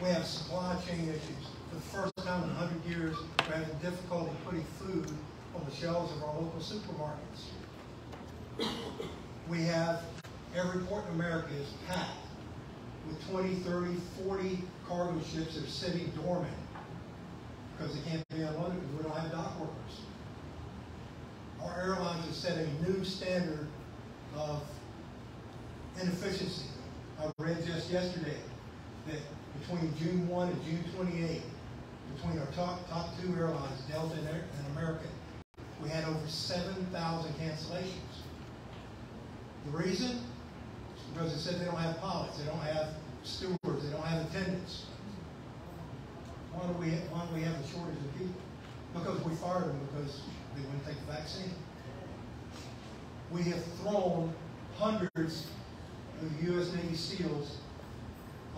We have supply chain issues. For the first time in 100 years, we're having difficulty putting food on the shelves of our local supermarkets. We have every port in America is packed with 20, 30, 40 cargo ships that are sitting dormant because they can't be unloaded because we don't have dock workers. Our airlines have set a new standard of inefficiency. I read just yesterday that between June 1 and June 28, between our top, top two airlines, Delta and, American, we had over 7,000 cancellations. The reason? Because they said they don't have pilots, they don't have stewards, they don't have attendants. Why do we, why do we have a shortage of people? Because we fired them because they wouldn't take the vaccine. We have thrown hundreds of U.S. Navy SEALs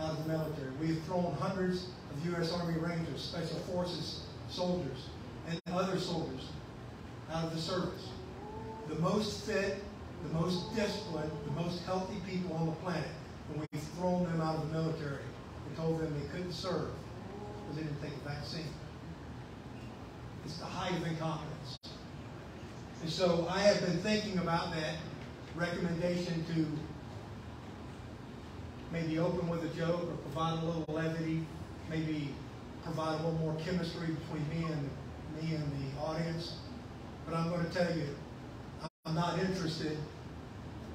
out of the military. We have thrown hundreds of U.S. Army Rangers, Special Forces soldiers, and other soldiers out of the service. The most fit, the most disciplined, the most healthy people on the planet, and we've thrown them out of the military and told them they couldn't serve because they didn't take a vaccine. It's the height of incompetence. And so I have been thinking about that recommendation to maybe open with a joke or provide a little levity, maybe provide a little more chemistry between me and me and the audience. But I'm going to tell you, I'm not interested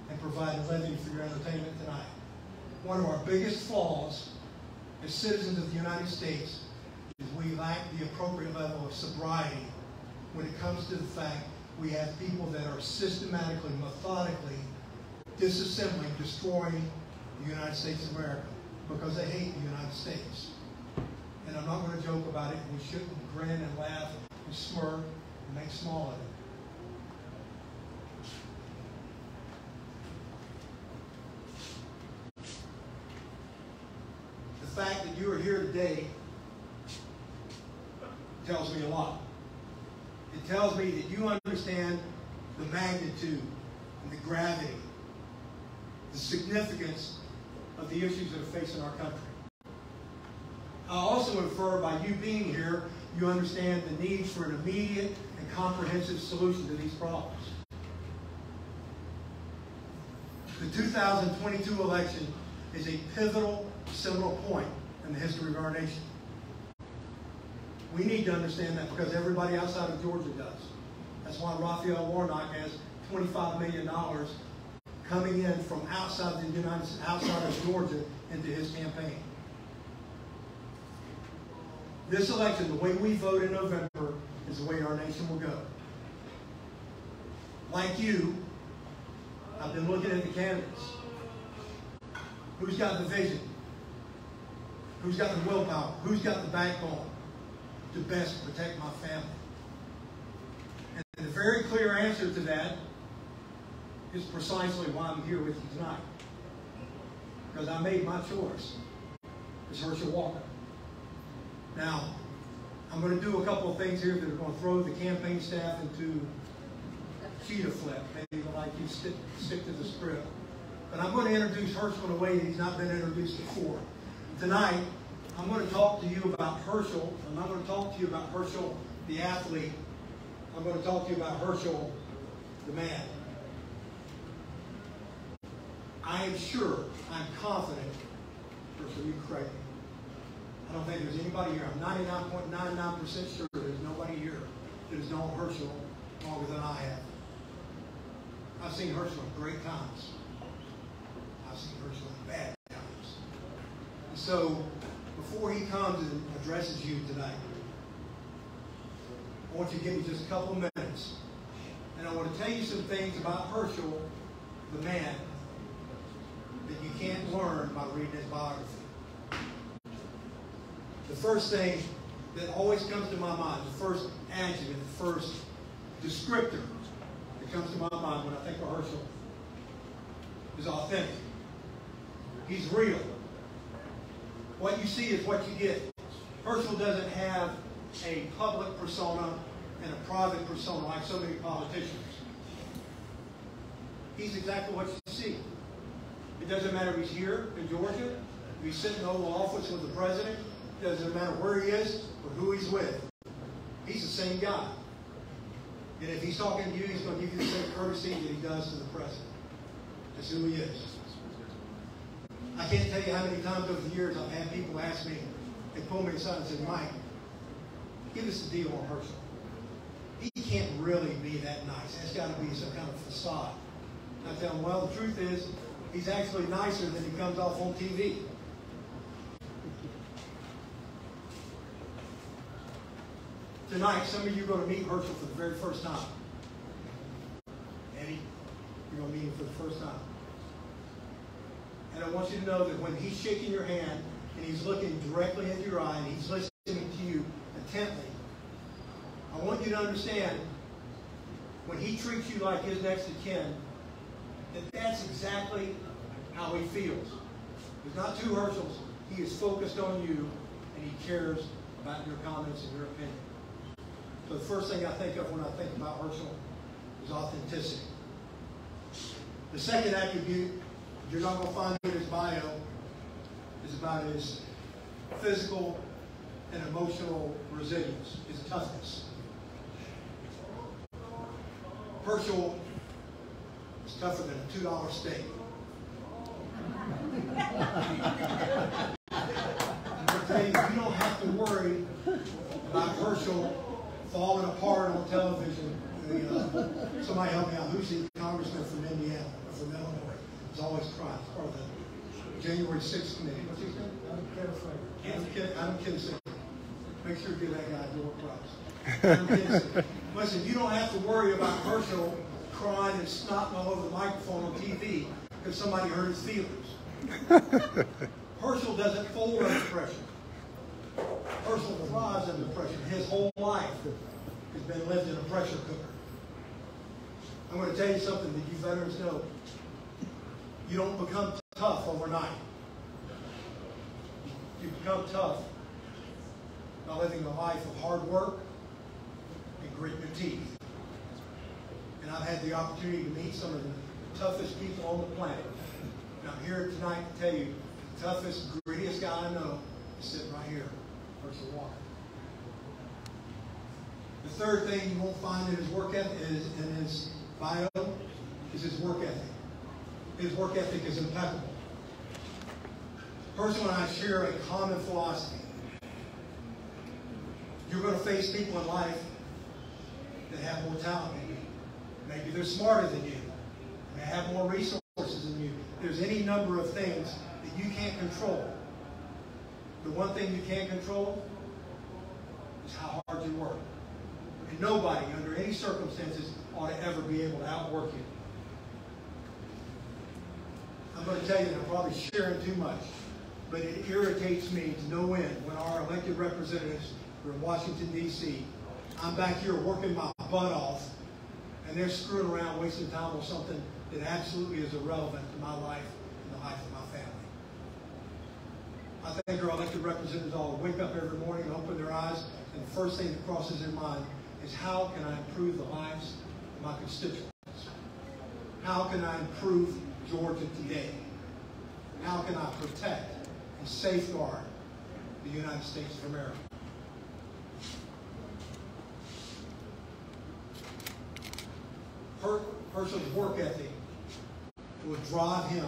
in providing levity for your entertainment tonight. One of our biggest flaws as citizens of the United States is we lack the appropriate level of sobriety when it comes to the fact we have people that are systematically, methodically disassembling, destroying the United States of America because they hate the United States. And I'm not going to joke about it. We shouldn't grin and laugh and smirk and make small of it. The fact that you are here today tells me a lot. It tells me that you understand the magnitude and the gravity, the significance of the issues that are facing our country. I also infer by you being here, you understand the need for an immediate and comprehensive solution to these problems. The 2022 election is a pivotal, seminal point in the history of our nation. We need to understand that because everybody outside of Georgia does. That's why Raphael Warnock has $25 million coming in from outside the United States, outside of Georgia into his campaign. This election, the way we vote in November, is the way our nation will go. Like you, I've been looking at the candidates. Who's got the vision? Who's got the willpower? Who's got the backbone to best protect my family? And the very clear answer to that is precisely why I'm here with you tonight. Because I made my choice. It's Herschel Walker. Now, I'm going to do a couple of things here that are going to throw the campaign staff into cheetah flip. Maybe like you stick, stick to the script. But I'm going to introduce Herschel in a way that he's not been introduced before. Tonight, I'm going to talk to you about Herschel. I'm not going to talk to you about Herschel, the athlete. I'm going to talk to you about Herschel, the man. I am sure, I'm confident, Herschel, you me. I don't think there's anybody here. I'm 99.99% sure there's nobody here that has known Herschel longer than I have. I've seen Herschel in great times. I've seen Herschel in bad times. And so, before he comes and addresses you tonight, I want you to give me just a couple minutes. And I want to tell you some things about Herschel, the man, that you can't learn by reading his biography. The first thing that always comes to my mind, the first adjective, the first descriptor that comes to my mind when I think of Herschel is authentic. He's real. What you see is what you get. Herschel doesn't have a public persona and a private persona like so many politicians. He's exactly what you see. It doesn't matter if he's here in Georgia, if be sitting in the Oval Office with the president. it Doesn't matter where he is or who he's with. He's the same guy. And if he's talking to you, he's going to give you the same courtesy that he does to the president. That's who he is. I can't tell you how many times over the years I've had people ask me, they pull me aside and say, Mike, give us a deal on Herschel. He can't really be that nice. It's got to be some kind of facade. I tell them, well, the truth is, he's actually nicer than he comes off on TV. Tonight, some of you are going to meet Herschel for the very first time. Eddie, you're going to meet him for the first time. And I want you to know that when he's shaking your hand and he's looking directly into your eye and he's listening to you intently, I want you to understand when he treats you like his next of kin, that that's exactly how he feels. There's not two Herschels. He is focused on you and he cares about your comments and your opinion. So the first thing I think of when I think about Herschel is authenticity. The second attribute you're not going to find in his bio is about his physical and emotional resilience, his toughness. Herschel is tougher than a $2 steak. I'm going to tell you, you don't have to worry about Herschel falling apart on television. The, uh, somebody help me out. Who's the congressman from Indiana, from Illinois? He's always crying. Part of the January 6th committee. What's his name? Adam Kinzinger. Adam Kinzinger. Make sure you give that guy a door prize. Adam Kinzinger. Listen, you don't have to worry about Herschel crying and snotting all over the microphone on TV because somebody hurt his feelings. Herschel doesn't fold under pressure. Herschel thrives under pressure. His whole life has been lived in a pressure cooker. I'm going to tell you something that you veterans know. You don't become tough overnight. You become tough by living a life of hard work and gritting your teeth. And I've had the opportunity to meet some of the toughest people on the planet. And I'm here tonight to tell you, the toughest, grittiest guy I know is sitting right here. Herschel Walker. The third thing you won't find in his work ethic is in his bio is his work ethic. His work ethic is impeccable. And I share a common philosophy. You're going to face people in life that have more talent. Maybe they're smarter than you. They have more resources than you. There's any number of things that you can't control. The one thing you can't control is how hard you work. And nobody, under any circumstances, ought to ever be able to outwork you. I'm going to tell you, that I'm probably sharing too much, but it irritates me to no end when our elected representatives are in Washington, D.C. I'm back here working my butt off, and they're screwing around, wasting time on something that absolutely is irrelevant to my life and the life of my family. I think our elected representatives all wake up every morning and open their eyes, and the first thing that crosses their mind is how can I improve the lives of my constituents? How can I improve Georgia today? How can I protect and safeguard the United States of America? Her, Herschel's work ethic will drive him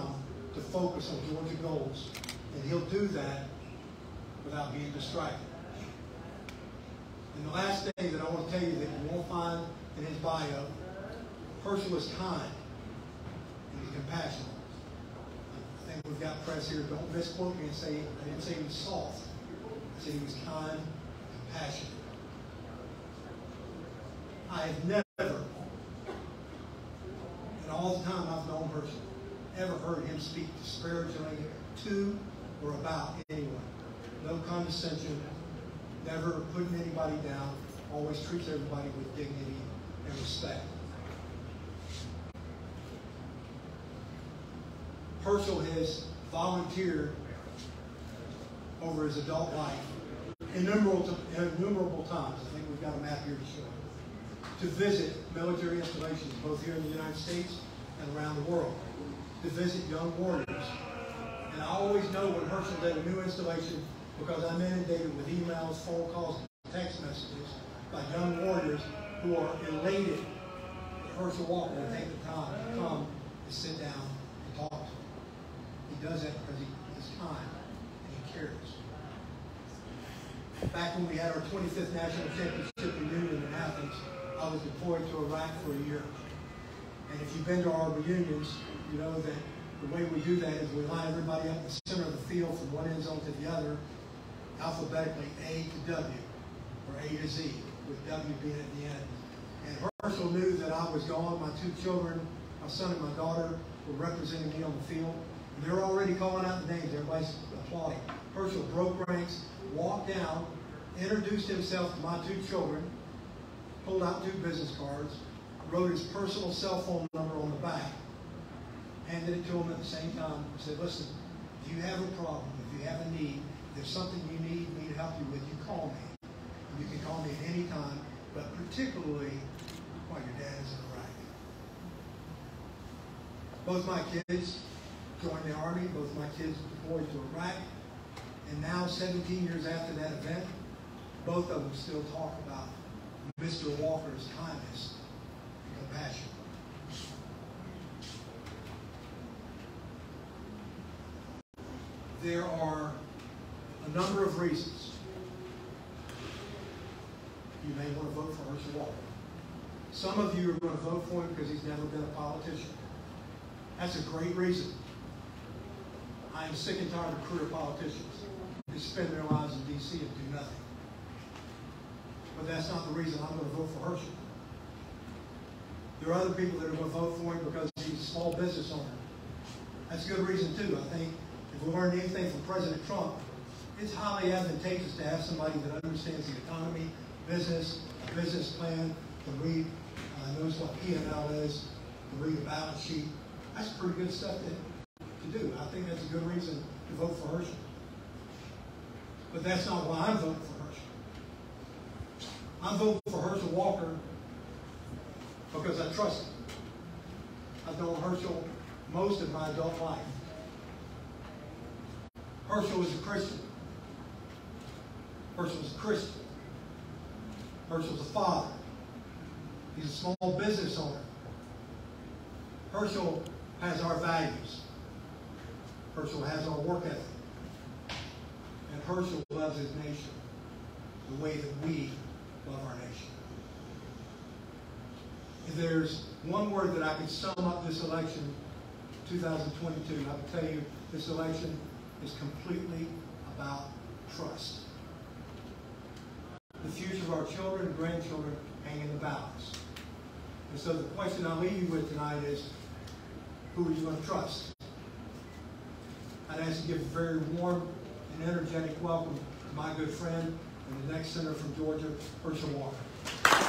to focus on Georgia goals and he'll do that without being distracted. And the last thing that I want to tell you that you won't find in his bio, Herschel is kind and he's compassionate. I think we've got press here. Don't misquote me and say I didn't say he was soft. I said he was kind, and compassionate. I have never, in all the time I've known Herschel, ever heard him speak disparagingly to or about anyone. No condescension, never putting anybody down, always treats everybody with dignity and respect. Herschel has volunteered over his adult life innumerable, innumerable times. I think we've got a map here to show to visit military installations both here in the United States and around the world, to visit young warriors And I always know when Herschel did a new installation because I'm inundated with emails, phone calls, text messages by young warriors who are elated that Herschel Walker will take the time to come and sit down and talk to them. He does that because he has time and he cares. Back when we had our 25th National Championship reunion in Athens, I was deployed to Iraq for a year. And if you've been to our reunions, you know that the way we do that is we line everybody up in the center of the field from one end zone to the other, alphabetically A to W, or A to Z, with W being at the end. And Herschel knew that I was gone. My two children, my son and my daughter, were representing me on the field. And they were already calling out the names. Everybody's applauding. Herschel broke ranks, walked down, introduced himself to my two children, pulled out two business cards, wrote his personal cell phone number on the back, handed it to him at the same time, said, listen, if you have a problem, if you have a need, if there's something you need me to help you with, you call me. You can call me at any time, but particularly while your dad is in Iraq. Both my kids joined the Army, both my kids deployed to Iraq, and now 17 years after that event, both of them still talk about Mr. Walker's kindness compassion. There are a number of reasons you may want to vote for Herschel Walker. Some of you are going to vote for him because he's never been a politician. That's a great reason. I am sick and tired of career politicians who spend their lives in D.C. and do nothing. But that's not the reason I'm going to vote for Herschel. There are other people that are going to vote for him because he's a small business owner. That's a good reason, too. I think if we learned anything from President Trump, it's highly advantageous to have somebody that understands the economy, business, business plan, can read, uh, knows what P&L is, can read a balance sheet. That's pretty good stuff to, to do. I think that's a good reason to vote for Herschel. But that's not why I'm voting for Herschel. I'm voting for Herschel Walker because I trust him. I've known Herschel most of my adult life. Herschel is a Christian. Herschel's a Christian. Herschel Herschel's a father. He's a small business owner. Herschel has our values. Herschel has our work ethic. And Herschel loves his nation the way that we love our nation. If there's one word that I could sum up this election, 2022, I would tell you this election is completely about trust. The future of our children and grandchildren hang in the balance. And so the question I'll leave you with tonight is, who are you going to trust? I'd ask to give a very warm and energetic welcome to my good friend and the next senator from Georgia, Herschel Walker.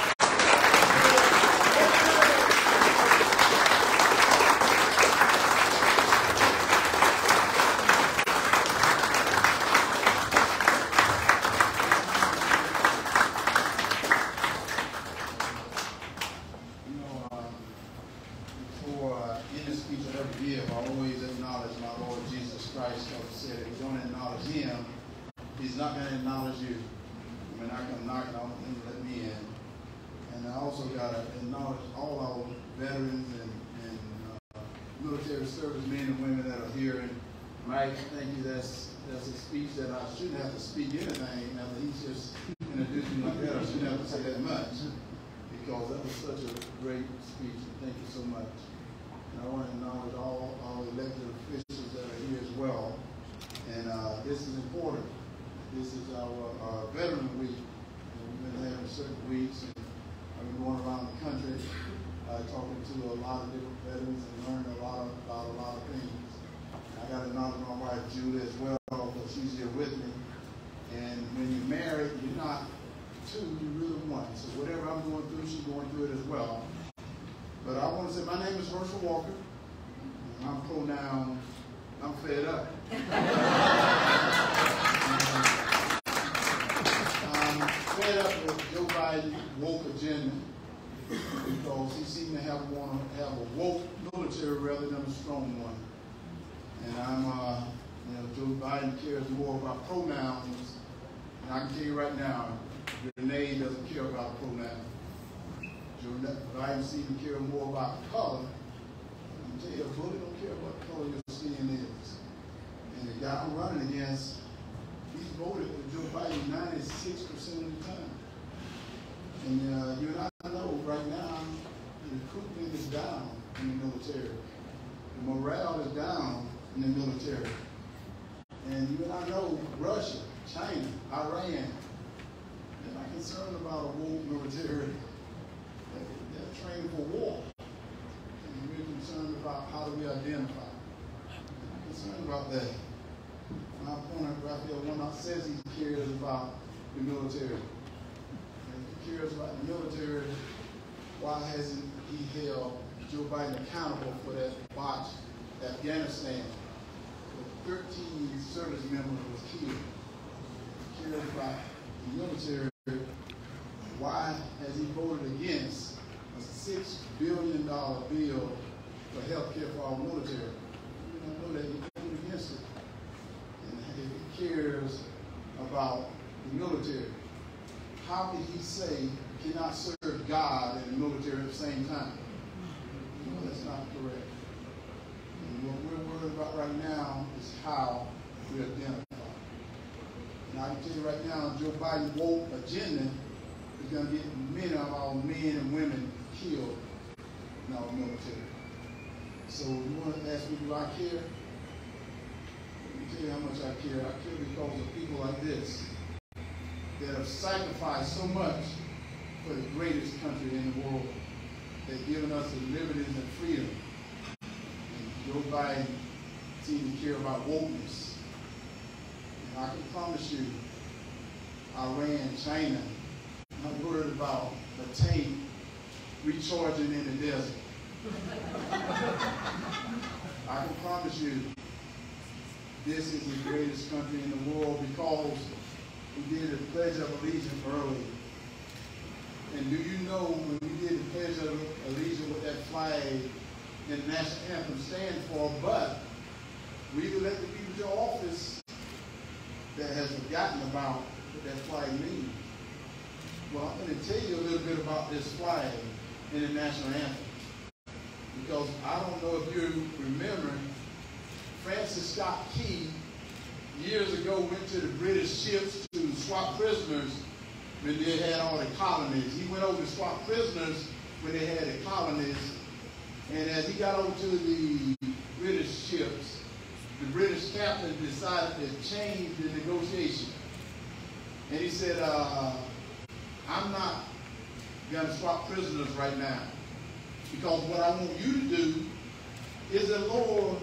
And I can tell you right now, Renee doesn't care about. Joe Biden seems to care more about color. I can tell you, a bully don't care what color your skin is. And the guy I'm running against, he's voted for Joe Biden 96% of the time. And uh, you and I know right now, the recruitment is down in the military. The morale is down in the military. And you and I know Russia, China, Iran, they're not concerned about a woke military. They're trained for war. And we're concerned about how do we identify. I'm concerned about that. And My opponent, Raphael Warnock, says he cares about the military. And he cares about the military, why hasn't he held Joe Biden accountable for that botched Afghanistan 13 service members was killed. Killed by the military. Why has he voted against a $6 billion bill for health care for our military? We don't know that he voted against it. And if he cares about the military, how can he say he cannot serve God and the military at the same time? No, that's not correct. And what we're worried about right now is how we identify. And I can tell you right now, Joe Biden's woke agenda is going to get many of our men and women killed in our military. So you want to ask me, do I care? Let me tell you how much I care. I care because of people like this that have sacrificed so much for the greatest country in the world. They've given us the liberties and the freedom Joe Biden seems to care about wokeness. And I can promise you, Iran, China, I'm worried about the tank recharging in the desert. I can promise you, this is the greatest country in the world because we did the Pledge of Allegiance early. And do you know when we did the Pledge of Allegiance with that flag, the national anthem stands for, but we elected people to office that has forgotten about what that flag means. Well, I'm going to tell you a little bit about this flag in the national anthem. Because I don't know if you remember, Francis Scott Key years ago went to the British ships to swap prisoners when they had all the colonies. He went over to swap prisoners when they had the colonies and as he got over to the British ships, the British captain decided to change the negotiation. And he said, uh, I'm not going to swap prisoners right now. Because what I want you to do is to lower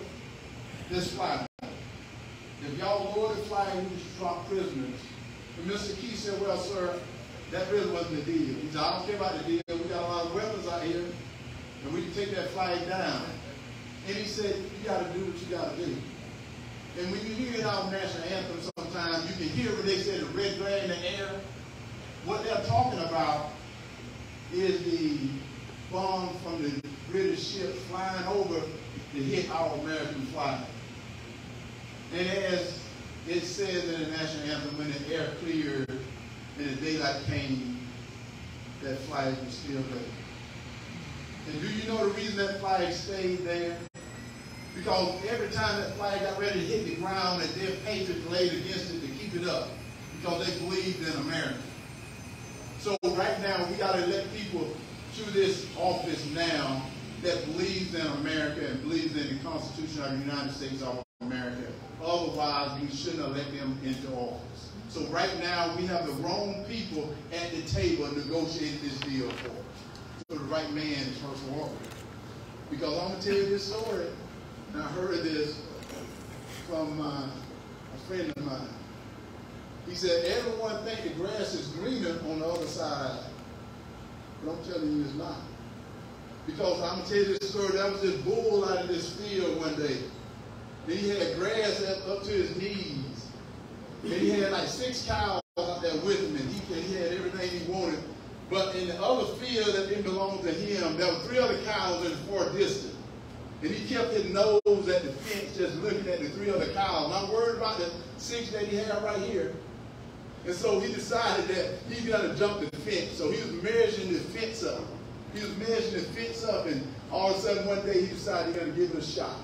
this flag. If y'all lower the flag, we swap prisoners. And Mr. Key said, well, sir, that really wasn't the deal. He said, I don't care about the deal. We got a lot of weapons out here and we can take that flag down. And he said, you got to do what you got to do. And when you hear it our national anthem sometimes, you can hear when they say the red glare in the air. What they're talking about is the bomb from the British ship flying over to hit our American flag. And as it says in the national anthem, when the air cleared and the daylight came, that flag was still there. And do you know the reason that flag stayed there? Because every time that flag got ready to hit the ground, that their patriots laid against it to keep it up because they believed in America. So right now, we got to let people to this office now that believes in America and believes in the Constitution of the United States of America. Otherwise, we shouldn't have elect them into office. So right now, we have the wrong people at the table negotiating this deal for us. for the right man is Herschel Walker. Because I'm going to tell you this story, and I heard this from uh, a friend of mine. He said, everyone think the grass is greener on the other side. But I'm telling you it's not. Because I'm going to tell you this story. There was this bull out in this field one day. Then he had grass up, up to his knees. And he had like six cows out there with him, and he, he had everything he wanted but in the other field that didn't belong to him, there were three other cows in the far distance. And he kept his nose at the fence just looking at the three other cows. I'm worried about the six that he had right here. And so he decided that he's going to jump the fence. So he was measuring the fence up. He was measuring the fence up, and all of a sudden one day he decided he's going to give it a shot.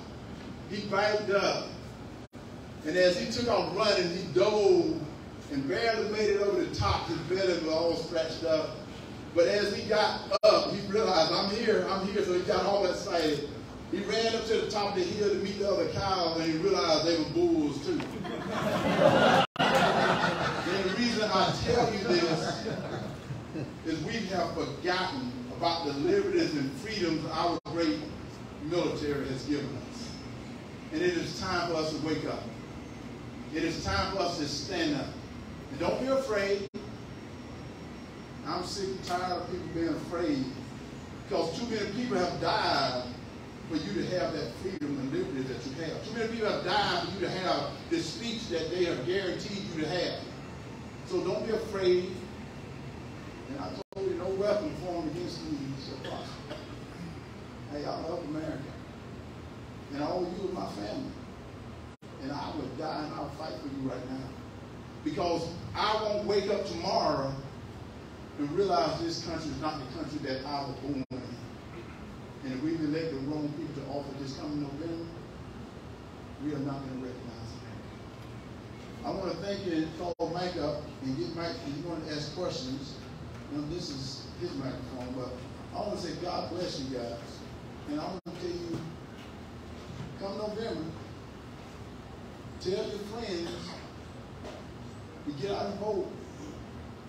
He biked up. And as he took off running, he dove and barely made it over the top. His belly was all scratched up. But as he got up, he realized, I'm here, I'm here. So he got all excited. He ran up to the top of the hill to meet the other cows, and he realized they were bulls too. and the reason I tell you this is we have forgotten about the liberties and freedoms our great military has given us. And it is time for us to wake up. It is time for us to stand up. And don't be afraid. I'm sick and tired of people being afraid because too many people have died for you to have that freedom and liberty that you have. Too many people have died for you to have the speech that they have guaranteed you to have. So don't be afraid. And I told you, no weapon formed against me shall prosper. Hey, I love America. And all you and my family. And I would die and I'll fight for you right now. Because I won't wake up tomorrow and realize this country is not the country that I was born. And if we've elected the wrong people to offer this coming November, we are not going to recognize it. I want to thank you and call Mike up and get Mike, and you want to ask questions. This is his microphone, but I want to say God bless you guys. And I want to tell you, come November, tell your friends to get out and vote.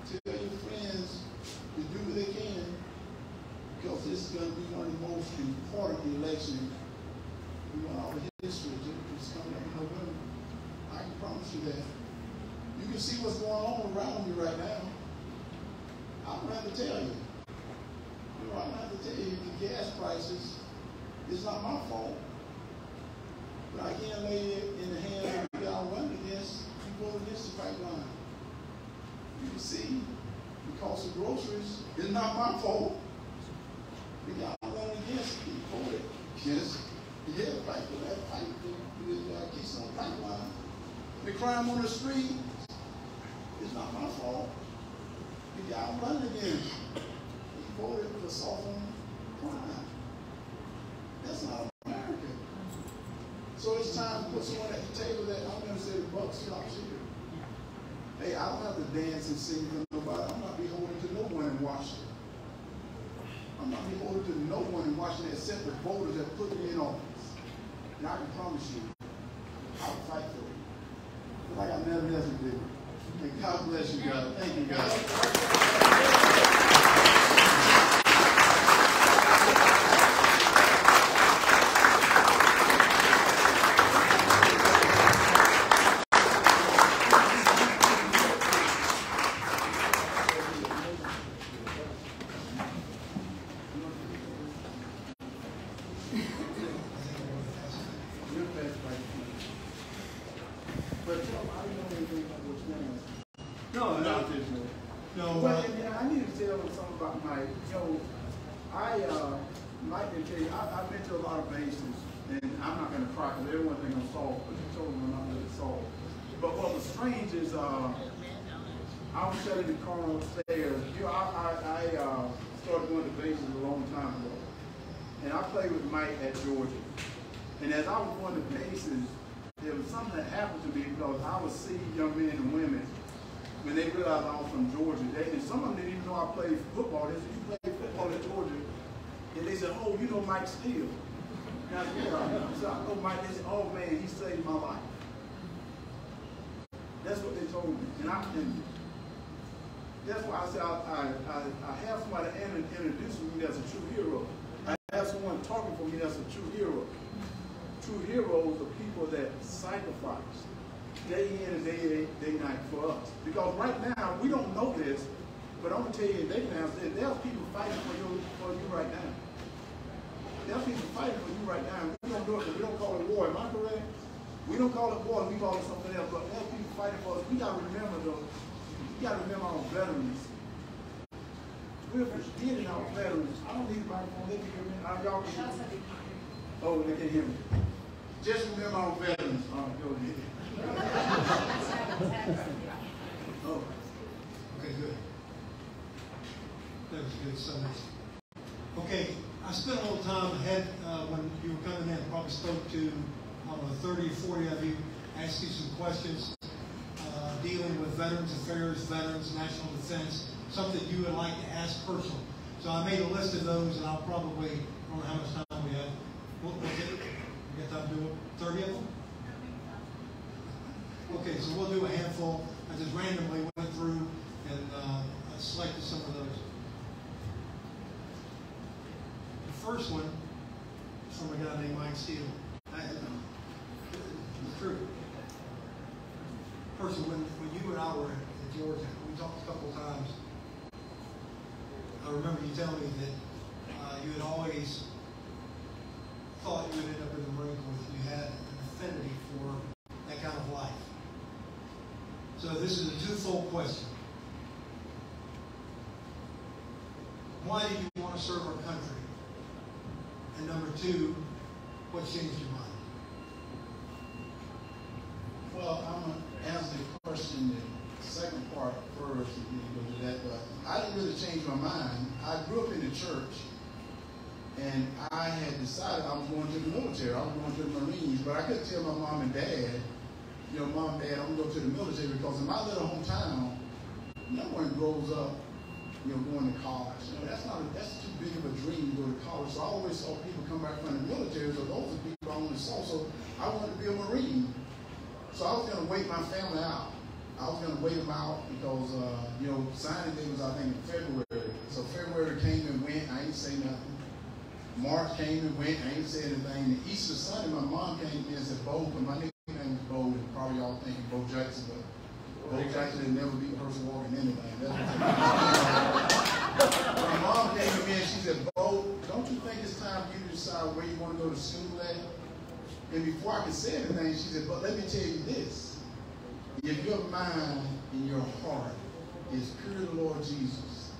Tell your friends to do what they can because this is going to be one of the most important elections in our history. It's coming up in November. I can promise you that. You can see what's going on around you right now. I don't have to tell you. You know, I don't have to tell you the gas prices. It's not my fault. But I can't lay it in the hands of I'm running against. You vote against the pipeline. You can see the cost of groceries is not my fault. The guy I'm running against, he voted against. He had to fight for that fight for the uh, Keystone Pipeline. The crime on the street is not my fault. Guy I'm running against, he voted for softening crime. That's not America. So it's time to put someone at the table that I'm going to say the buck stops here. Hey, I don't have to dance and sing for nobody. I'm not beholden to no one in Washington. I'm not beholden to no one in Washington except the voters that put me in office. And I can promise you, I'll fight for it. Like I never else did. And God bless you, God. Thank you, God. You're best right But tell I don't know anything about what's going on. No, Not this one. no, Well, uh, and, and I need to tell them something about Mike. You know, I, uh, Mike can tell you, I, I've been to a lot of bases, and I'm not gonna cry, because everyone think I'm soft, but you told them I'm not really soft. But what was strange is, uh, I was sitting in the car upstairs, you know, I, I, I, uh, started going to bases a long time ago. And I played with Mike at Georgia. And as I was going to bases, there was something that happened to me because I would see young men and women when they realized I was from Georgia. They, and some of them didn't even know I played football. They said, you played football at Georgia. And they said, oh, you know Mike Steele. And I said, yeah. So I know Mike. They said, oh man, he saved my life. That's what they told me. And I and that's why I said I, I, I, have somebody in- introducing me that's a true hero. I have someone talking for me that's a true hero. True heroes are people that sacrifice day in and day, day night for us. Because right now, we don't know this, but I'm gonna tell you, they now there are people fighting for you for you right now. There's people fighting for you right now. We don't do it, we don't call it war. Am I correct? We don't call it war, we call it something else. But there's people fighting for us. We gotta remember though. We gotta remember our veterans. We're forgetting our veterans. I don't need a microphone. They can hear me. I- Y'all me. Oh, they can hear me. Just remember our veterans. All right, go ahead. Oh, Okay, good. That was good, nice. Okay, I spent a little time ahead, uh, when you were coming in, probably spoke to, know, thirty or forty of you, asked you some questions, uh, dealing with Veterans Affairs, Veterans, National Defense, something you would like to ask personally. So I made a list of those, and I'll probably, I don't know how much time we have. We'll, we'll get, we time to do thirty of them? Okay, so we'll do a handful. I just randomly went through and uh, selected some of those. The first one is from a guy named Mike Steele. I It's true. Person, when, when you and I were at Georgia, we talked a couple times. I remember you telling me that uh, you had always thought you would end up in the Marine Corps, that you had an affinity for that kind of life. So this is a twofold question. Why did you want to serve our country? And number two, what changed your mind? Well, I'm gonna answer the question, the second part first, go to that, but I didn't really change my mind. I grew up in the church, and I had decided I was going to the military, I was going to the Marines, but I couldn't tell my mom and dad, you know, mom, dad, I'm gonna go to the military, because in my little hometown, no one grows up, you know, going to college. You know, that's not, a, that's too big of a dream to go to college. So I always saw people come back from the military, so those are people I only saw, so I wanted to be a Marine. So I was to wait my family out. I was to wait them out because, uh, you know, signing day was, I think, in February. So February came and went. I ain't say nothing. March came and went. I ain't say anything. The Easter Sunday, my mom came in and said, Bo, my nickname Bo, and probably y'all thinking Bo Jackson, but Bo Jackson didn't never be a person walking anything. That's what my mom came to me and she said, Bo, don't you think it's time for you to decide where you want to go to school at? And before I could say anything, she said, but let me tell you this. If your mind and your heart is pure to the Lord Jesus,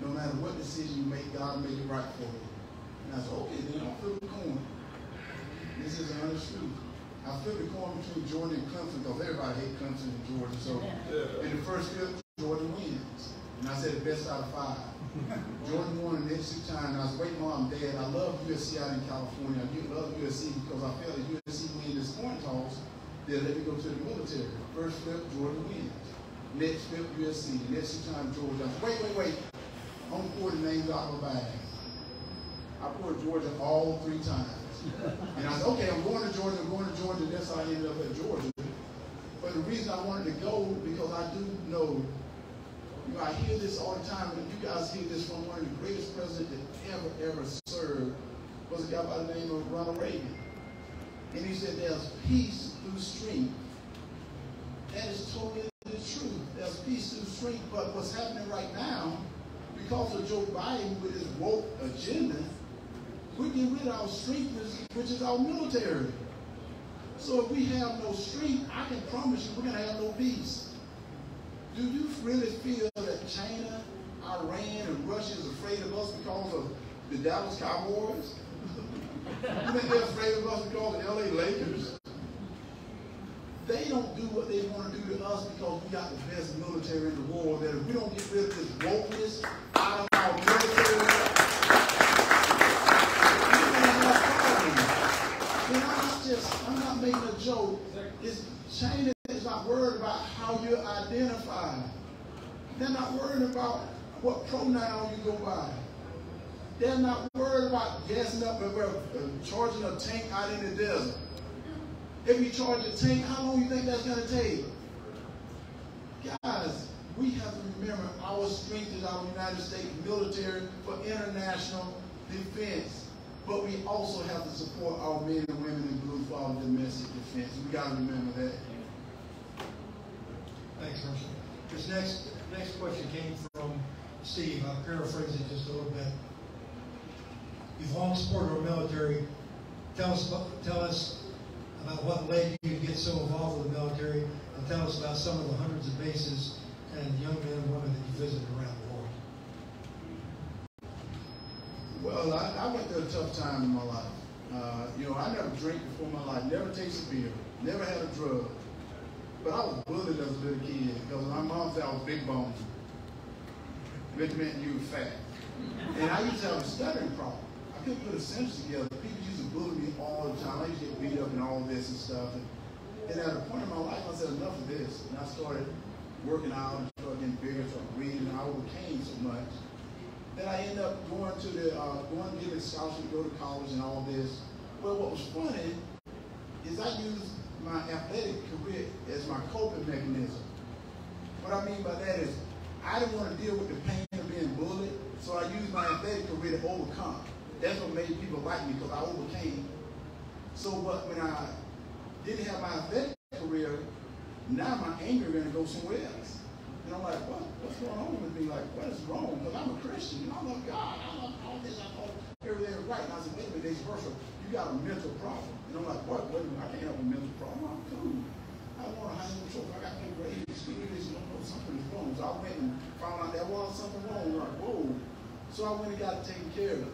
no matter what decision you make, God will make it right for you. And I said, okay, then I'll flip the coin. This is an honest truth. I flipped the coin between Georgia and Clemson because everybody hates Clemson and Georgia. So in the first flip, Georgia wins. And I said the best out of five. Georgia won the next two times. I was waiting mom, dad. I love USC out in California. I do love USC because I felt if USC win this coin toss, they'll let me go to the military. First flip, Georgia wins. Next flip, USC. The next two times, Georgia. I said, wait, wait, wait. I'm going to pour the names out of a bag. I poured Georgia all three times. And I said, okay, I'm going to Georgia. I'm going to Georgia. and That's how I ended up at Georgia. But the reason I wanted to go because I do know you know, I hear this all the time, and you guys hear this from one of the greatest presidents that ever, ever served, was a guy by the name of Ronald Reagan. And he said, there's peace through strength. That is totally the truth. There's peace through strength, but what's happening right now, because of Joe Biden with his woke agenda, we're getting rid of our strength, which is our military. So if we have no strength, I can promise you we're going to have no peace. Do you really feel that China, Iran, and Russia is afraid of us because of the Dallas Cowboys? you think they're afraid of us because of the LA Lakers? They don't do what they want to do to us because we got the best military in the world. That if we don't get rid of this wokeness out of our military, and I'm just, I'm not making a joke. It's China is not worried about how you identify. They're not worried about what pronoun you go by. They're not worried about gassing up and uh, charging a tank out in the desert. If you charge a tank, how long do you think that's going to take? Guys, we have to remember our strength is our United States military for international defense. But we also have to support our men and women in blue for our domestic defense. We got to remember that. Thanks, Herschel. This next, next question came from Steve. I'll paraphrase it just a little bit. You've long supported our military. Tell us, tell us about what led you to get so involved with the military, and tell us about some of the hundreds of bases and young men and women that you visited around the world. Well, I, I went through a tough time in my life. Uh, you know, I never drank before my life, never tasted beer, never had a drug. But I was bullied as a little kid because my mom said I was big bone. Which meant you were fat. And I used to have a stuttering problem. I couldn't put a sentence together. People used to bully me all the time. I used to get beat up and all this and stuff. And, and at a point in my life, I said, enough of this. And I started working out and started getting bigger, started reading. I overcame so much. Then I ended up going to the, uh, going to get a scholarship go to college and all this. Well, what was funny is I used my athletic career as my coping mechanism. What I mean by that is I didn't want to deal with the pain of being bullied, so I used my athletic career to overcome. That's what made people like me because I overcame. So, but when I didn't have my athletic career, now my anger is going to go somewhere else. And I'm like, what? What's going on with me? Like, what is wrong? Because I'm a Christian. You know, I love God. I love all this. I love everything right. And I said, wait a minute, there's. You got a mental problem. And I'm like, what? What? I can't have a mental problem. I'm cool. I want a high school trophy. I got no grades. Students don't oh, know something is wrong. So I went and found out there was something wrong. Like, whoa. So I went and got it taken care of.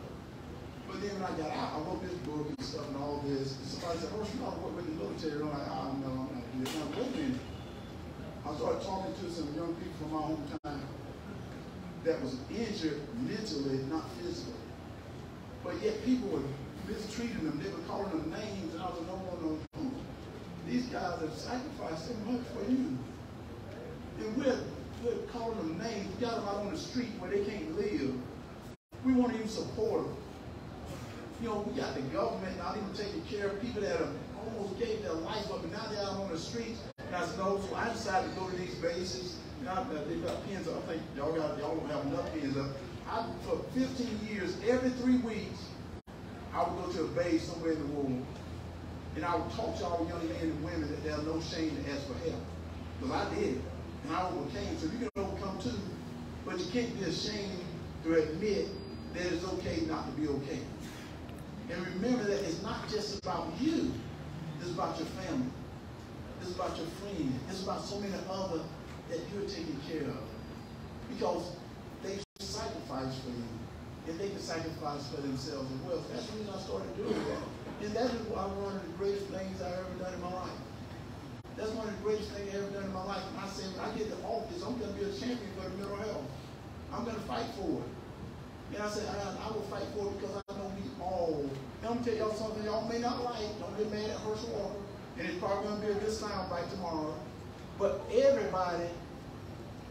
But then when I got out, I wrote this book and stuff and all this. And somebody said, oh, you know, work with the military. I'm like, oh, no, I'm not doing this. Now, wait a minute. I started talking to some young people from my hometown that was injured mentally, not physically. But yet people were mistreating them. They were calling them names, and I was no, no, no. These guys have sacrificed so much for you. And we're, we're calling them names. We got them out on the street where they can't live. We want to even support them. You know, we got the government not even taking care of people that have almost gave their life up, and now they're out on the streets. And I said, no, so I decided to go to these bases. And I, they got pins up. I think y'all got y'all don't have enough pins up. I, for 15 years, every three weeks, I would go to a base somewhere in the world, and I would talk to all young men and women that there's no shame to ask for help. Because I did and I overcame. So you can overcome too, but you can't be ashamed to admit that it's okay not to be okay. And remember that it's not just about you. It's about your family. It's about your friends. It's about so many other that you're taking care of. Because they sacrifice for you if they can sacrifice for themselves as well. That's the reason I started doing that. And that is why one of the greatest things I've ever done in my life. That's one of the greatest things I've ever done in my life. And I said, when I get to office, I'm going to be a champion for the mental health. I'm going to fight for it. And I said, I, I will fight for it because I know we all. And I'm going to tell y'all something y'all may not like. Don't get mad at Herschel Walker. And it's probably going to be a good sound bite tomorrow. But everybody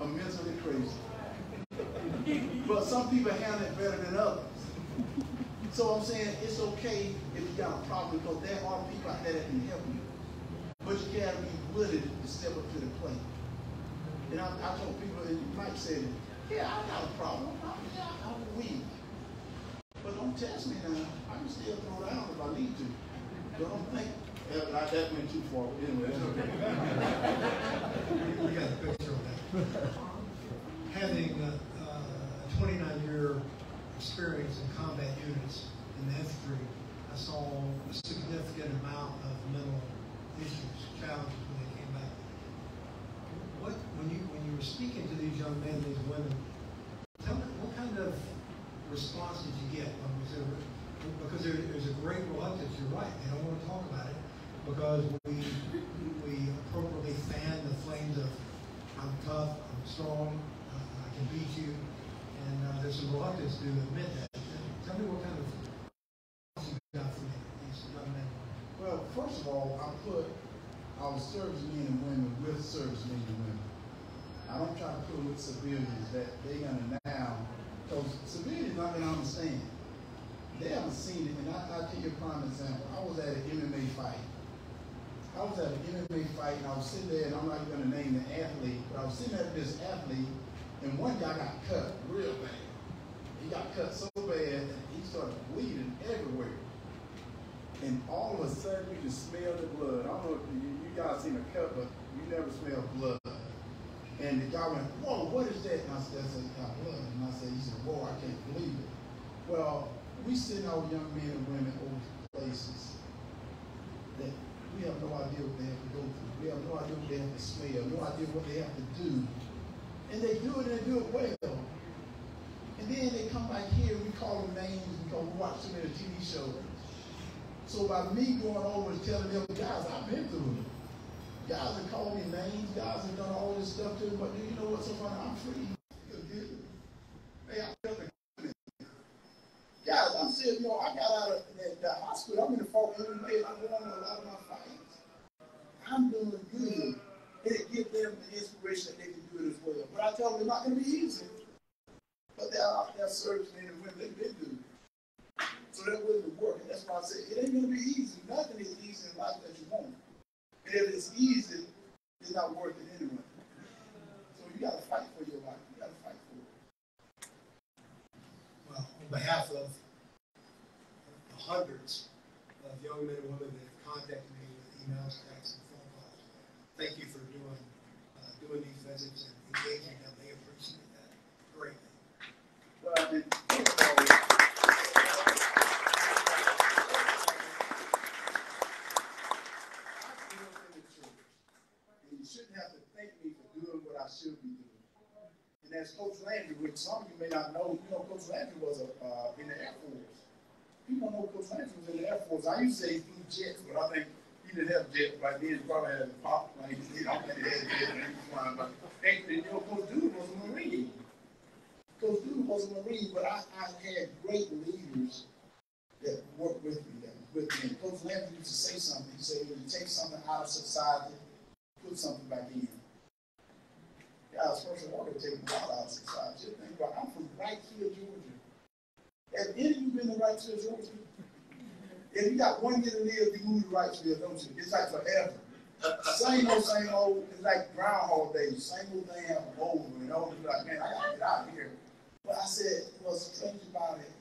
are mentally crazy. But some people handle it better than others. So I'm saying it's okay if you got a problem because there are people out there that can help you. But you gotta be willing to step up to the plate. And I, I told people, and Mike said, yeah, I got a problem. I'm, yeah, I'm weak. But don't test me now. I can still throw down if I need to. But don't think that, that went too far. Anyway, that's okay. We got a picture of that. Having a 29-year experience in combat units in the infantry, I saw a significant amount of mental issues, challenges when they came back. What, when you when you were speaking to these young men, these women, tell me what kind of response did you get? Um, was there, because there, there's a great reluctance. You're right; they don't want to talk about it because we we appropriately fan the flames of I'm tough, I'm strong, I can beat you, and uh, there's some reluctance to admit that. Tell me what kind of you got from these young men. Well, first of all, I put our servicemen and women with servicemen and women. I don't try to put with civilians that they're gonna now, because civilians not gonna understand. They haven't seen it, and I, I'll give you a prime example. I was at an MMA fight. I was at an MMA fight, and I was sitting there, and I'm not gonna name the athlete, but I was sitting at this athlete, and one guy got cut real bad. He got cut so bad that he started bleeding everywhere. And all of a sudden, you can smell the blood. I don't know if you, you guys seen a cut, but you never smell blood. And the guy went, whoa, what is that? And I said, that's got blood. And I said, he said, whoa, I can't believe it. Well, we send our young men and women over to places that we have no idea what they have to go through. We have no idea what they have to smell, no idea what they have to do. And they do it and they do it well. And then they come back here, we call them names because we watch too many TV shows. So by me going over and telling them, guys, I've been through it. Guys have called me names, guys have done all this stuff to me, but do you know what's so funny? I'm free. Hey, I felt the Guys, I'm saying, you know, I got out of the, the hospital. I'm in the fort every day. I'm going to a lot of my fights. I'm doing good. And it gives them the inspiration that they can do it as well. But I tell them it's not going to be easy. But they're out there serving men and women. They've been through. So willing to work. And that's why I say it ain't going to be easy. Nothing is easy in life that you want. And if it's easy, it's not worth it anyway. So you got to fight for your life. You got to fight for it. Well, on behalf of the hundreds of young men and women that have contacted me with emails, texts, and phone calls, thank you for doing and engaging them. They appreciate that greatly. Well, I mean, and you shouldn't have to thank me for doing what I should be doing. And as Coach Landry, which some of you may not know, you know, Coach Landry was a, uh, in the Air Force. People know Coach Landry was in the Air Force. I used to say he jets, but I think he didn't have jets back then. He probably had a pop. He don't think he had jet he flying. But and, and, you know, Coach Dooley was a Marine. Coach Dooley was a Marine, but I, I had great leaders that worked with me, that was with me. And Coach Landry used to say something. He said, you take something out of society, put something back in. Yeah, I was first of all to take a lot out of society. Just think about, I'm from Wright Hill, Georgia. Have any of you been to Wrightsville, Georgia? If you got one year to live, you move to Wrightsville, don't you? It's like forever. Same old, same old. It's like Groundhog Day. Same old thing happen over and over. You're like, man, I gotta get out of here. But I said, what's strange about it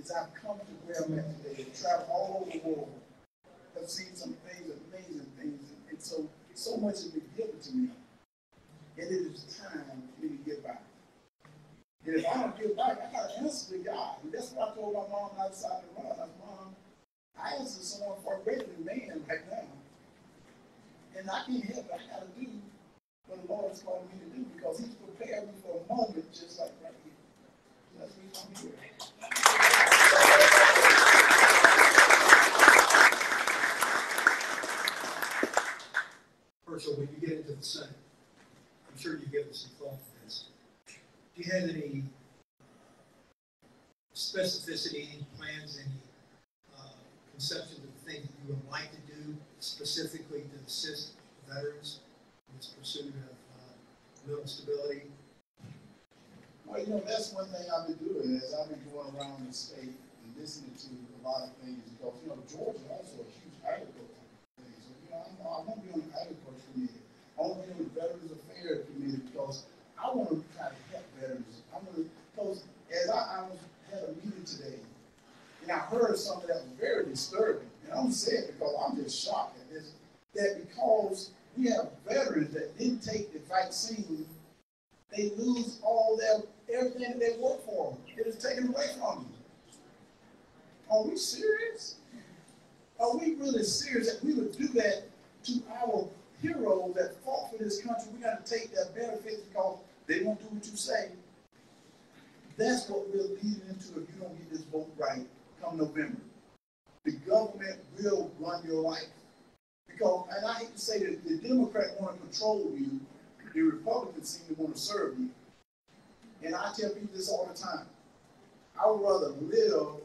is I've come to where I'm at today. I've traveled all over the world. I've seen some things, amazing things, and so so much has been given to me. And it is time for me to give back. And if I don't give back, I gotta answer to God. And that's what I told my mom outside the run. I said, Mom, I to someone far greater than man right now. And I can't help it. I gotta do what the Lord has called me to do because He's prepared me for a moment just like right here. That's the I'm here. All, when you get into the Senate, I'm sure you give it some thought to this. Do you have any specificity, any plans, any conceptions of things that you would like to do specifically to assist veterans in this pursuit of uh, mental stability? Well, you know, that's one thing I've been doing is I've been going around the state and listening to a lot of things because, you know, Georgia also a huge agriculture thing. So, you know, I, I want to be on the agriculture committee. I want to be on the Veterans Affairs committee because I want to try to help veterans. I want to, because as I, I was, had a meeting today and I heard something that was very disturbing. And I'm saying it because I'm just shocked at this, that because we have veterans that didn't take the vaccine they lose all their everything that they work for. It is taken away from them. Are we serious? Are we really serious that we would do that to our heroes that fought for this country? We got to take their benefits because they won't do what you say. That's what we're leading into if you don't get this vote right come November. The government will run your life. Because, and I hate to say that the Democrats want to control you, the Republicans seem to want to serve you. And I tell people this all the time. I would rather live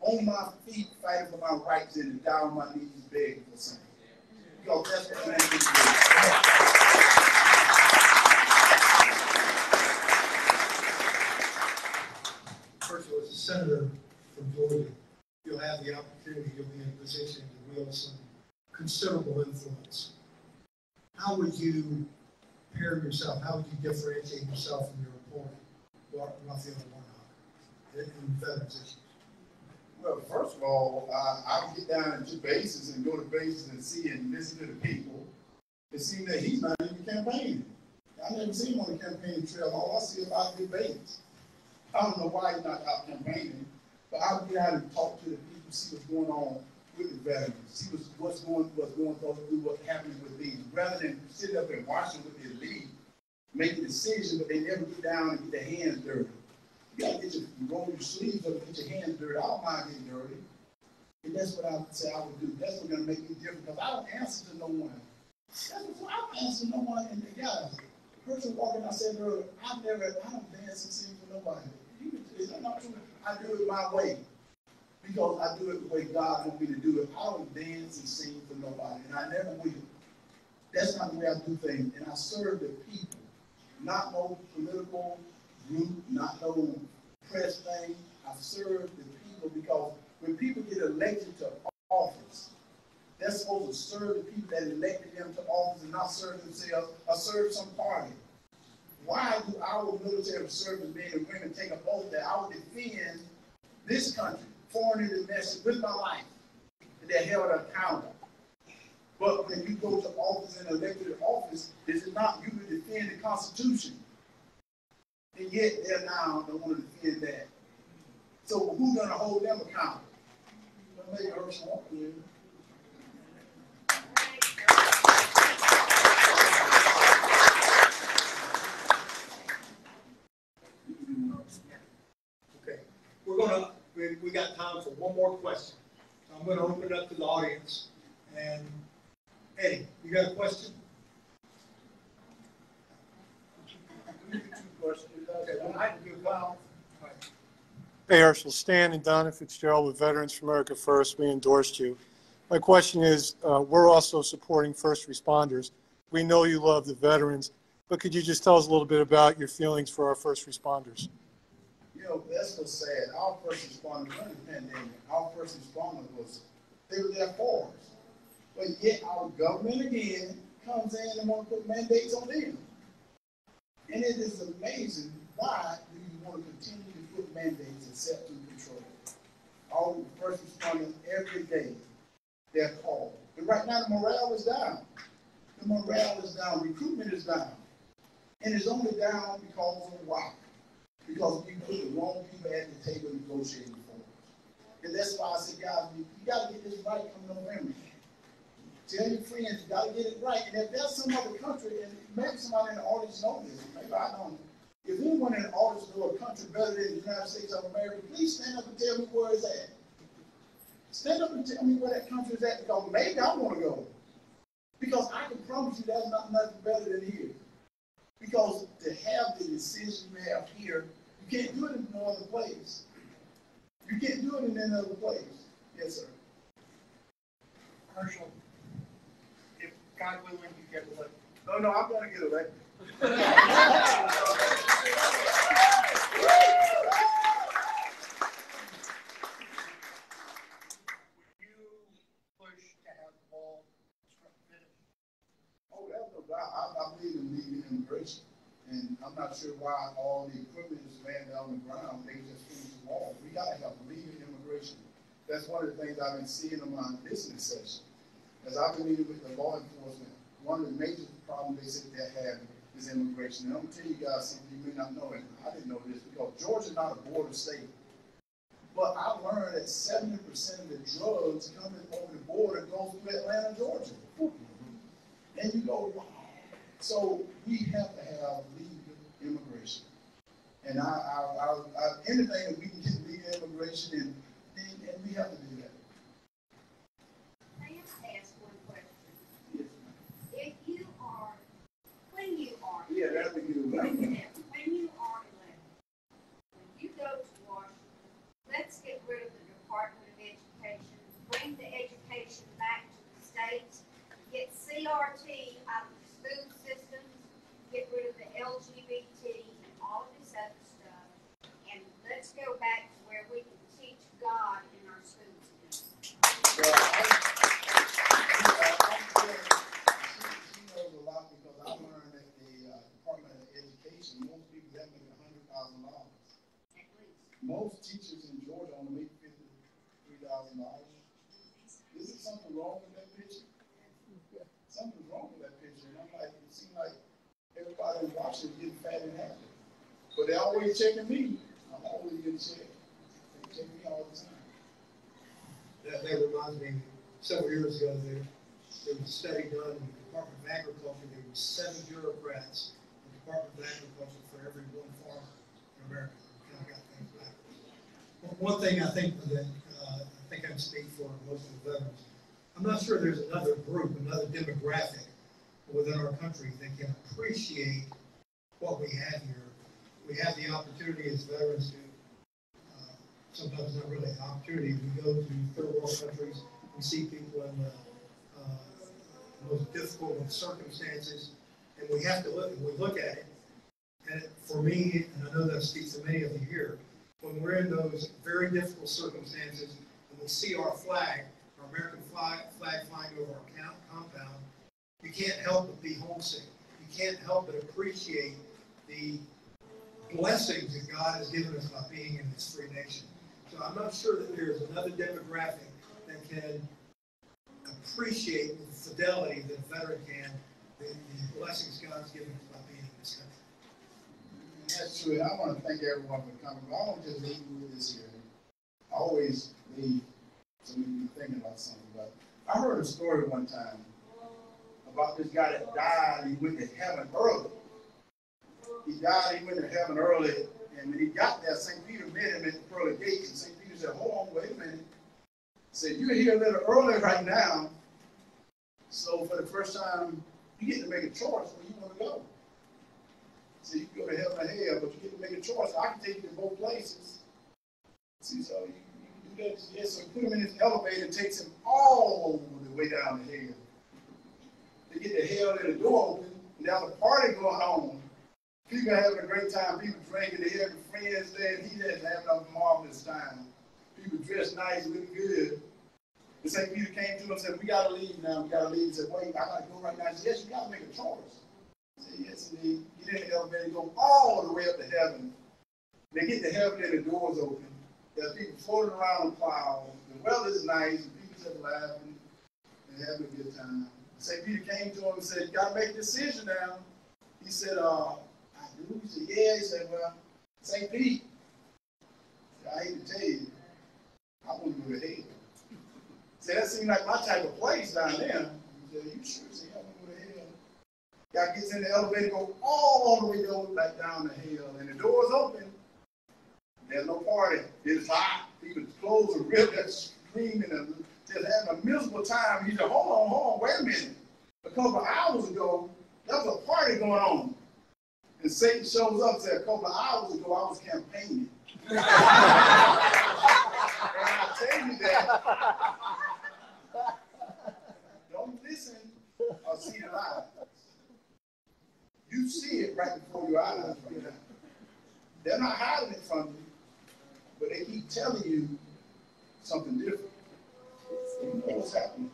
on my feet fighting for my rights than on my knees begging for something. Because that's what man is doing. First a senator from Georgia, you'll have the opportunity, you'll be in a position to wield some considerable influence. How would you pair yourself, how would you differentiate yourself from your opponent, Ra- Raphael Warnock, in veterans issues? Well, first of all, uh, I would get down to bases and go to bases and see and listen to the people. It seems that he's not even campaigning. I never seen him on the campaign trail. All I see about debates. I don't know why he's not out campaigning, but I would get out and talk to the people, see what's going on with the veterans, see what's, what's going, what's going through, what's happening with these, rather than sit up and watching with the elite, make a decision, but they never get down and get their hands dirty. You gotta get your, you roll your sleeves up and get your hands dirty. I don't mind getting dirty. And that's what I would say I would do. That's what's gonna make me different, because I don't answer to no one. That's what, I don't answer to no one, and the guys, the person walking, I said earlier, I've never, I don't dance and sing for nobody. Is that not true? I do it my way. Because I do it the way God wants me to do it. I don't dance and sing for nobody, and I never will. That's not the way I do things, and I serve the people, not no political group, not no press thing. I serve the people because when people get elected to office, they're supposed to serve the people that elected them to office and not serve themselves or serve some party. Why do our military service men and women take an oath that I will defend this country, foreign and domestic, with my life, and they're held accountable? But when you go to office and elected office, is it not you to defend the Constitution? And yet they're now the one to defend that. So who's gonna hold them accountable? Don't make Herschel walk in. Okay, we're gonna, we, we got time for one more question. So I'm gonna open it up to the audience. And Eddie, you got a question? Hey, Herschel, Stan and Donna Fitzgerald with Veterans for America First, we endorsed you. My question is, uh, we're also supporting first responders. We know you love the veterans, but could you just tell us a little bit about your feelings for our first responders? That's what's sad. Our first responder during the pandemic, our first responder was, they were there for us. But yet our government again comes in and want to put mandates on them. And it is amazing, why do you want to continue to put mandates and set through control? All the first responders every day, they're called. And right now, the morale is down. The morale is down, recruitment is down. And it's only down because of why? Because we put the wrong people at the table negotiating for us. And that's why I said, guys, you, you gotta get this right come November. Tell your friends, you gotta get it right. And if there's some other country, and maybe somebody in the audience knows this, maybe I don't. If anyone in the audience know a country better than the United States of America, please stand up and tell me where it's at. Stand up and tell me where that country is at, because maybe I wanna go. Because I can promise you there's not nothing better than here. Because to have the decision you have here, you can't do it in no other place. You can't do it in any other place. Yes, sir. Herschel, if God willing, you get elected. No, no, I'm gonna get elected. You push to have the. Oh, that's no doubt. I, I believe in legal immigration. And I'm not sure why all the equipment is laying down on the ground. They just finish the wall. We gotta have legal immigration. That's one of the things I've been seeing in my business session. As I've been meeting with the law enforcement, one of the major problems they said they're having is immigration. And I'm gonna tell you guys something you may not know, and I didn't know this, because Georgia's not a border state. But I learned that seventy percent of the drugs coming over the border go through Atlanta, Georgia. And you go, wow. So we have to have legal immigration. And I, I, I, I anything that we can get legal immigration and, and we have to do that. May I ask one question? Yes. If you are, when you are. Yeah, that'd be good. When you are elected, when you go to Washington, let's get rid of the Department of Education, bring the education back to the states, get CRT out of the school systems, get rid of the LGBT and all of this other stuff, and let's go back to where we can teach God in our schools again. Well, I- I- I'm sure She she knows a lot because I learned that the uh, Department of Education, most people that make a hundred thousand dollars. At least. Most teachers in Georgia only make fifty-three thousand dollars. Is there something wrong with that picture? Something's wrong with that picture, and I'm like, it seems like everybody in Washington is getting fat and happy. But they're always checking me, I'm always getting checked. They check me all the time. That, that reminds me, several years ago, there, there was a study done in the Department of Agriculture, there were seven bureaucrats in the Department of Agriculture for every one farmer in America. Kind of got things backwards. One- thing I think that, uh, I think I can speak for most of the veterans. I'm not sure there's another group, another demographic within our country that can appreciate what we have here. We have the opportunity as veterans to, uh, sometimes not really an opportunity, we go to third world countries, we see people in the, uh, most difficult of circumstances, and we have to look, we look at it, and for me, and I know that speaks to many of you here, when we're in those very difficult circumstances, and we see our flag, our American flag, flag flying over our compound, you can't help but be homesick. You can't help but appreciate the blessings that God has given us by being in this free nation. So I'm not sure that there's another demographic that can appreciate the fidelity that a veteran can the, the blessings God's given us by being in this country. True, and I want to thank everyone for coming, I don't just leave you with this here. I always leave, we can be thinking about something, but I heard a story one time about this guy that died, he went to heaven early. He died, he went to heaven early, and when he got there, St. Peter met him at the pearly gates, and St. Peter said, hold on, wait a minute. Said, you're here a little early right now, so for the first time, you get to make a choice where you want to go. So you can go to heaven or hell, but you get to make a choice. I can take you to both places. See, so you, you do that. Yes, so put him in his elevator and takes him all the way down to hell. They get to hell, and the door open, and there's a party going on. People having a great time. People drinking, they having friends there, and he's just having a marvelous time. People dressed nice, looking good. And St. Peter came to him and said, We gotta leave now, we gotta leave. He said, Wait, I gotta go right now. He said, Yes, you gotta make a choice. He said, Yes, indeed. Get in go all the way up to heaven. They get to heaven and the doors open. There's people floating around the clouds. The weather's nice, and people just laughing and having a good time. St. Peter came to him and said, gotta make a decision now. He said, uh, I do. He said, Yeah. He said, Well, St. Pete, I hate to tell you, I want to go to hell. Say, that seemed like my type of place down there. He said, you sure? Say, I want to go to hell. Guy gets in the elevator, go all the way down, back down to hell, and the door's open. There's no party. It's hot. People's clothes are ripped, they're screaming and just having a miserable time. He said, hold on, hold on, wait a minute. A couple of hours ago, there was a party going on. And Satan shows up and said, a couple of hours ago, I was campaigning. and I tell you that don't listen or see the lies. You see it right before your eyes. They're not hiding it from you, but they keep telling you something different. You know what's happening.